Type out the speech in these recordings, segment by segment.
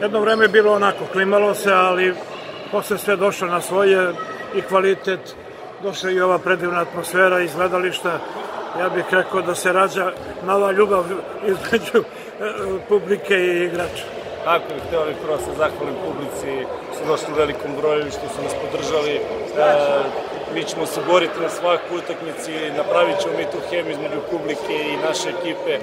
Jedno vreme je bilo onako, klimalo se, ali posle sve došlo na svoje i kvalitet, došla i ova predivna atmosfera izgledališta. Ja bih rekao da se rađa nova ljubav između e, publike i igrača. Tako je, hteo bih prvo da se zahvalim publici, su došli u velikom broju, što su nas podržali. E, mi ćemo se boriti na svakoj utakmici, napravit ćemo mi tu hemiju između publike i naše ekipe. E,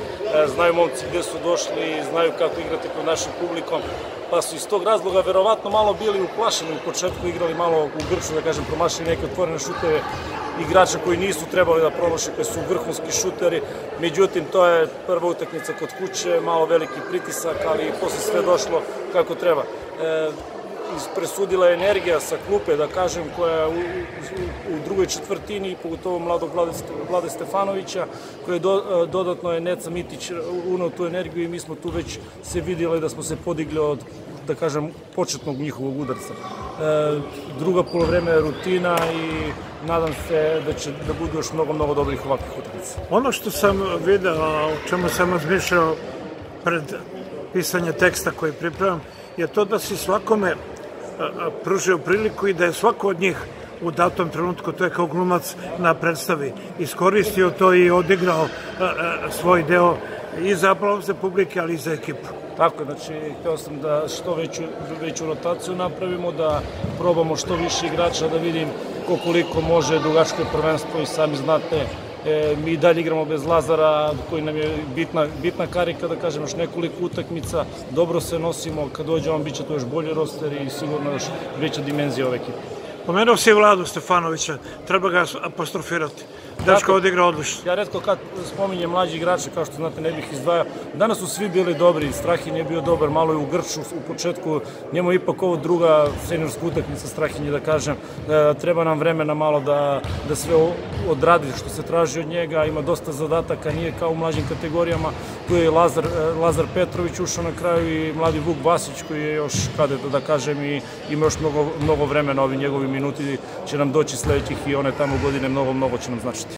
znaju momci gde su došli, znaju kako igrate kod našim publikom, pa su iz tog razloga verovatno malo bili uplašeni u početku, igrali malo u grču, da kažem, promašili neke otvorene šuteve igrača koji nisu trebali da promaše, koji su vrhunski šuteri. Međutim, to je prva utakmica kod kuće, malo veliki pritisak, ali posle sve došlo kako treba. E, presudila energija sa klupe, da kažem, koja je u, u, u drugoj četvrtini, pogotovo mladog Vlade, Vlade Stefanovića, koja je do, dodatno je Neca Mitić unao tu energiju i mi smo tu već se vidjeli da smo se podigli od da kažem, početnog njihovog udarca. E, druga polovreme je rutina i nadam se da će da budu još mnogo, mnogo dobrih ovakvih utakmica. Ono što sam video, o čemu sam razmišljao pred pisanje teksta koji pripremam, je to da si svakome pružio priliku i da je svako od njih u datom trenutku, to je kao glumac na predstavi, iskoristio to i odigrao svoj deo i za aplauz publike, ali i za ekipu. Tako, znači, hteo sam da što veću, veću rotaciju napravimo, da probamo što više igrača, da vidim koliko može dugačko prvenstvo i sami znate, E, mi dalje igramo bez Lazara, koji nam je bitna, bitna karika, da kažem, još nekoliko utakmica. Dobro se nosimo, kad dođe on, bit će to još bolji roster i sigurno još veća dimenzija ove ekipe. Pomenuo si Vladu Stefanovića, treba ga apostrofirati. Dečko odigra odlično. Ja redko kad spominjem mlađi igrače, kao što znate, ne bih izdvajao. Danas su svi bili dobri, Strahin je bio dobar, malo je u Grču u početku, njemu ipak ovo druga seniorska utakmica Strahin je da kažem, e, treba nam vremena malo da, da sve odradi što se traži od njega, ima dosta zadataka, nije kao u mlađim kategorijama, tu je Lazar, e, Lazar Petrović ušao na kraju i mladi Vuk Vasić koji je još, kada da kažem, i ima još mnogo, mnogo vremena, ovi njegovi minuti će nam doći sledećih i one tamo godine mnogo, mnogo će nam značiti.